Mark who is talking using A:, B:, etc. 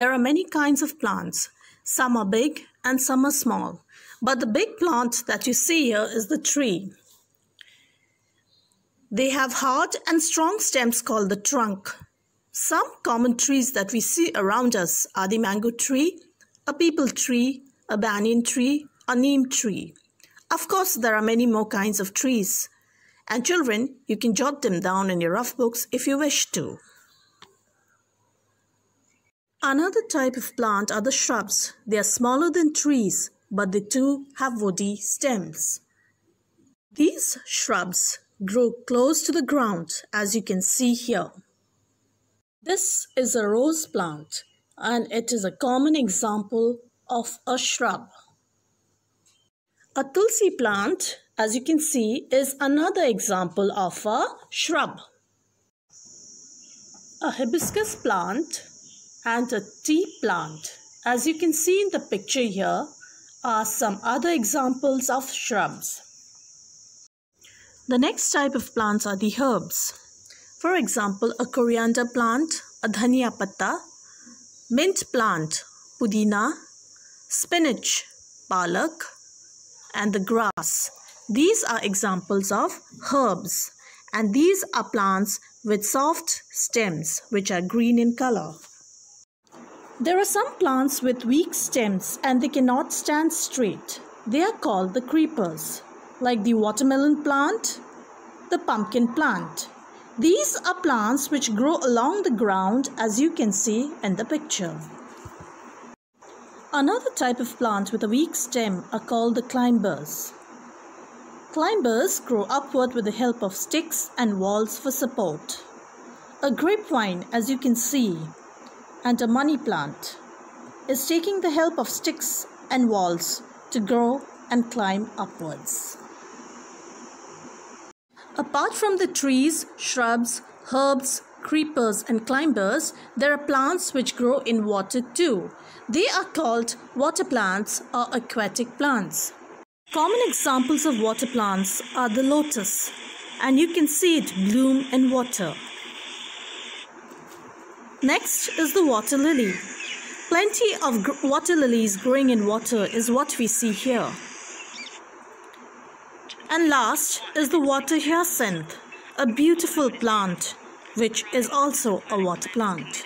A: There are many kinds of plants. Some are big and some are small. But the big plant that you see here is the tree. They have hard and strong stems called the trunk. Some common trees that we see around us are the mango tree, a peepal tree, a banyan tree, a neem tree. Of course, there are many more kinds of trees. And children, you can jot them down in your rough books if you wish to. Another type of plant are the shrubs. They are smaller than trees, but they too have woody stems. These shrubs grow close to the ground as you can see here. This is a rose plant and it is a common example of a shrub. A tulsi plant, as you can see, is another example of a shrub. A hibiscus plant and a tea plant. As you can see in the picture here are some other examples of shrubs. The next type of plants are the herbs. For example, a coriander plant, a dhania patta, mint plant, pudina, spinach, palak, and the grass. These are examples of herbs and these are plants with soft stems which are green in color. There are some plants with weak stems and they cannot stand straight. They are called the creepers, like the watermelon plant, the pumpkin plant. These are plants which grow along the ground as you can see in the picture. Another type of plant with a weak stem are called the climbers. Climbers grow upward with the help of sticks and walls for support. A grapevine, as you can see, and a money plant is taking the help of sticks and walls to grow and climb upwards. Apart from the trees, shrubs, herbs, creepers and climbers, there are plants which grow in water too. They are called water plants or aquatic plants. Common examples of water plants are the lotus and you can see it bloom in water. Next is the water lily. Plenty of water lilies growing in water is what we see here. And last is the water hyacinth, a beautiful plant which is also a water plant.